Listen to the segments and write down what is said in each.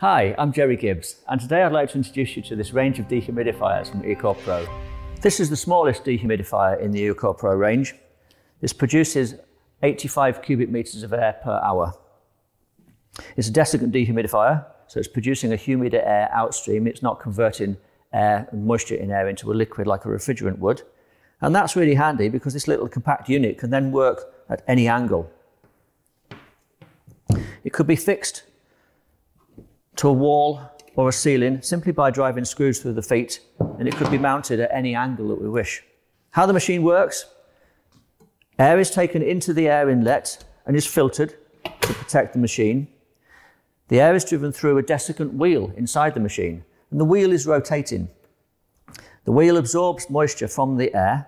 Hi, I'm Jerry Gibbs, and today I'd like to introduce you to this range of dehumidifiers from Ecor Pro. This is the smallest dehumidifier in the Ecor Pro range. This produces 85 cubic meters of air per hour. It's a desiccant dehumidifier, so it's producing a humid air outstream. It's not converting air and moisture in air into a liquid like a refrigerant would. And that's really handy because this little compact unit can then work at any angle. It could be fixed to a wall or a ceiling simply by driving screws through the feet, and it could be mounted at any angle that we wish. How the machine works, air is taken into the air inlet and is filtered to protect the machine. The air is driven through a desiccant wheel inside the machine, and the wheel is rotating. The wheel absorbs moisture from the air,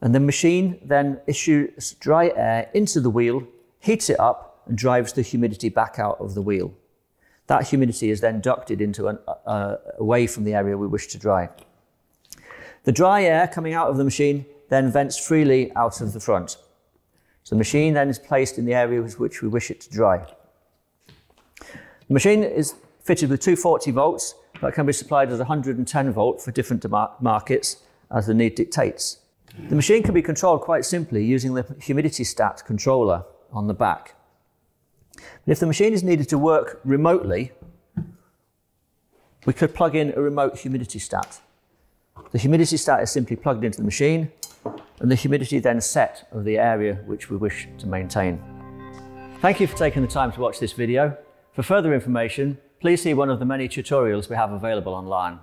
and the machine then issues dry air into the wheel, heats it up, and drives the humidity back out of the wheel. That humidity is then ducted into an, uh, away from the area we wish to dry. The dry air coming out of the machine then vents freely out of the front. So the machine then is placed in the area with which we wish it to dry. The machine is fitted with 240 volts, but can be supplied as 110 volt for different markets as the need dictates. The machine can be controlled quite simply using the humidity stat controller on the back. But if the machine is needed to work remotely, we could plug in a remote humidity stat. The humidity stat is simply plugged into the machine and the humidity then set of the area which we wish to maintain. Thank you for taking the time to watch this video. For further information, please see one of the many tutorials we have available online.